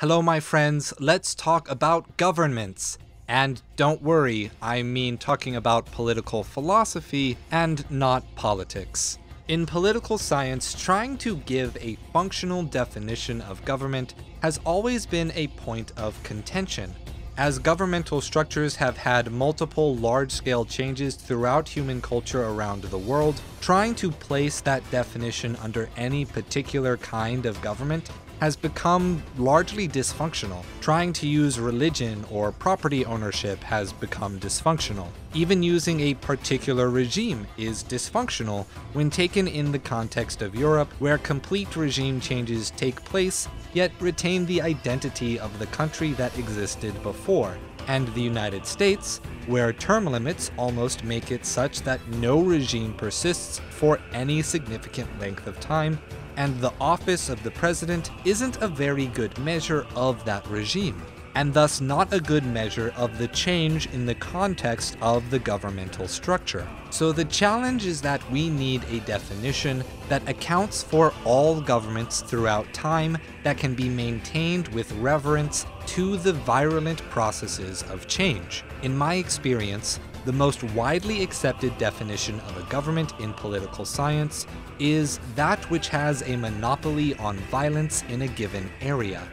Hello, my friends. Let's talk about governments. And don't worry, I mean talking about political philosophy and not politics. In political science, trying to give a functional definition of government has always been a point of contention. As governmental structures have had multiple large scale changes throughout human culture around the world, trying to place that definition under any particular kind of government has become largely dysfunctional. Trying to use religion or property ownership has become dysfunctional. Even using a particular regime is dysfunctional when taken in the context of Europe, where complete regime changes take place yet retain the identity of the country that existed before, and the United States, where term limits almost make it such that no regime persists for any significant length of time and the office of the president isn't a very good measure of that regime, and thus not a good measure of the change in the context of the governmental structure. So the challenge is that we need a definition that accounts for all governments throughout time that can be maintained with reverence to the virulent processes of change. In my experience, the most widely accepted definition of a government in political science is that which has a monopoly on violence in a given area.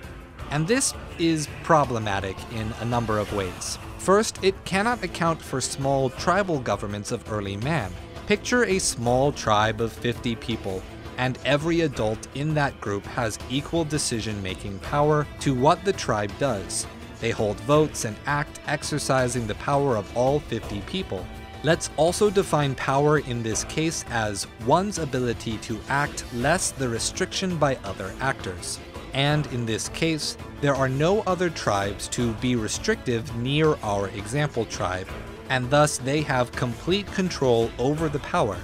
And this is problematic in a number of ways. First, it cannot account for small tribal governments of early man. Picture a small tribe of 50 people, and every adult in that group has equal decision making power to what the tribe does. They hold votes and act exercising the power of all 50 people. Let's also define power in this case as one's ability to act less the restriction by other actors. And in this case, there are no other tribes to be restrictive near our example tribe, and thus they have complete control over the power.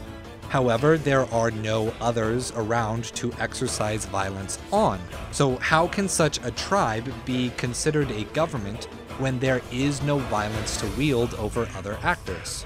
However, there are no others around to exercise violence on. So, how can such a tribe be considered a government when there is no violence to wield over other actors?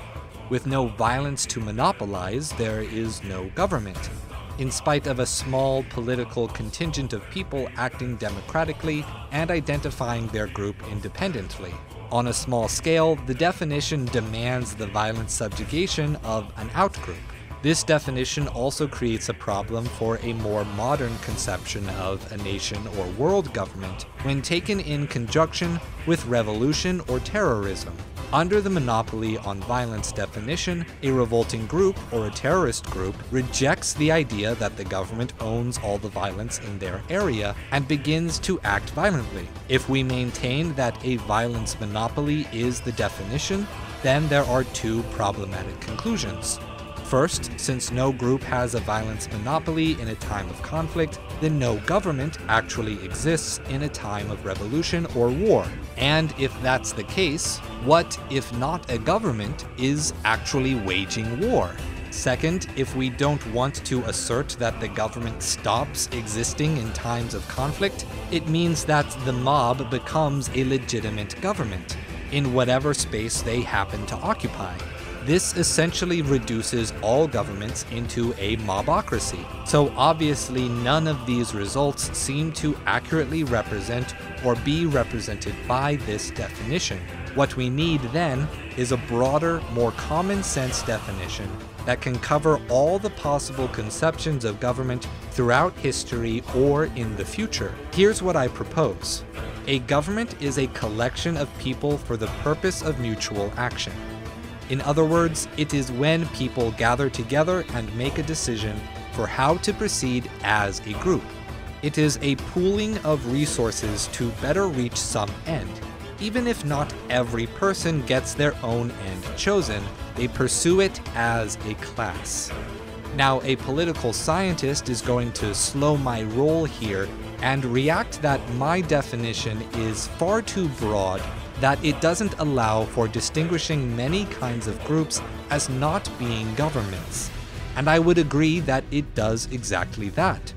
With no violence to monopolize, there is no government. In spite of a small political contingent of people acting democratically and identifying their group independently. On a small scale, the definition demands the violent subjugation of an outgroup. This definition also creates a problem for a more modern conception of a nation or world government when taken in conjunction with revolution or terrorism. Under the monopoly on violence definition, a revolting group or a terrorist group rejects the idea that the government owns all the violence in their area and begins to act violently. If we maintain that a violence monopoly is the definition, then there are two problematic conclusions. First, since no group has a violence monopoly in a time of conflict, then no government actually exists in a time of revolution or war. And if that's the case, what, if not a government, is actually waging war? Second, if we don't want to assert that the government stops existing in times of conflict, it means that the mob becomes a legitimate government in whatever space they happen to occupy. This essentially reduces all governments into a mobocracy. So obviously none of these results seem to accurately represent or be represented by this definition. What we need then is a broader, more common sense definition that can cover all the possible conceptions of government throughout history or in the future. Here's what I propose. A government is a collection of people for the purpose of mutual action. In other words, it is when people gather together and make a decision for how to proceed as a group. It is a pooling of resources to better reach some end. Even if not every person gets their own end chosen, they pursue it as a class. Now, a political scientist is going to slow my roll here and react that my definition is far too broad that it doesn't allow for distinguishing many kinds of groups as not being governments. And I would agree that it does exactly that.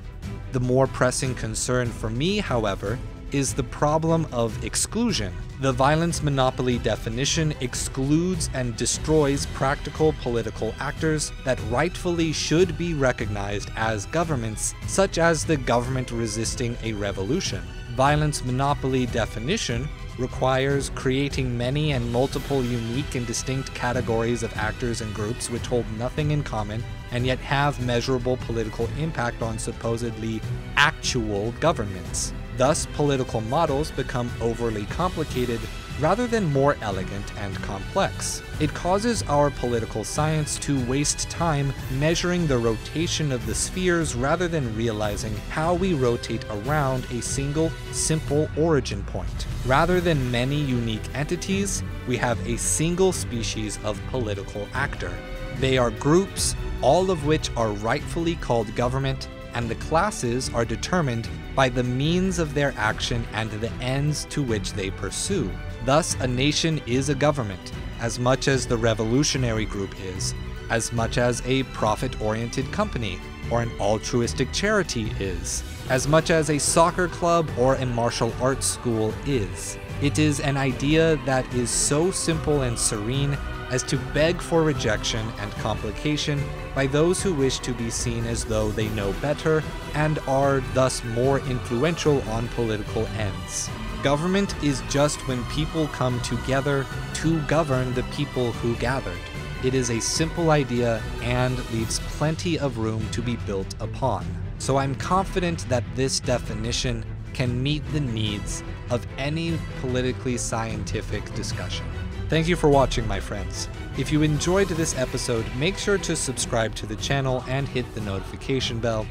The more pressing concern for me, however, is the problem of exclusion. The violence monopoly definition excludes and destroys practical political actors that rightfully should be recognized as governments, such as the government resisting a revolution. Violence monopoly definition requires creating many and multiple unique and distinct categories of actors and groups which hold nothing in common and yet have measurable political impact on supposedly actual governments. Thus, political models become overly complicated rather than more elegant and complex. It causes our political science to waste time measuring the rotation of the spheres rather than realizing how we rotate around a single, simple origin point. Rather than many unique entities, we have a single species of political actor. They are groups, all of which are rightfully called government, and the classes are determined by the means of their action and the ends to which they pursue. Thus, a nation is a government, as much as the revolutionary group is, as much as a profit oriented company or an altruistic charity is, as much as a soccer club or a martial arts school is. It is an idea that is so simple and serene as to beg for rejection and complication by those who wish to be seen as though they know better and are thus more influential on political ends. Government is just when people come together to govern the people who gathered. It is a simple idea and leaves plenty of room to be built upon. So I'm confident that this definition can meet the needs of any politically scientific discussion. Thank you for watching, my friends. If you enjoyed this episode, make sure to subscribe to the channel and hit the notification bell.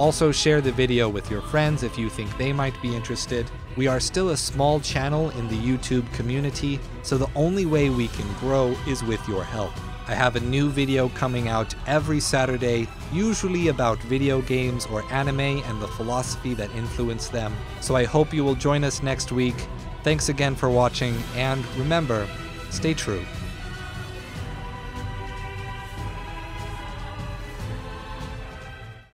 Also, share the video with your friends if you think they might be interested. We are still a small channel in the YouTube community, so the only way we can grow is with your help. I have a new video coming out every Saturday, usually about video games or anime and the philosophy that influenced them. So I hope you will join us next week. Thanks again for watching, and remember, stay true.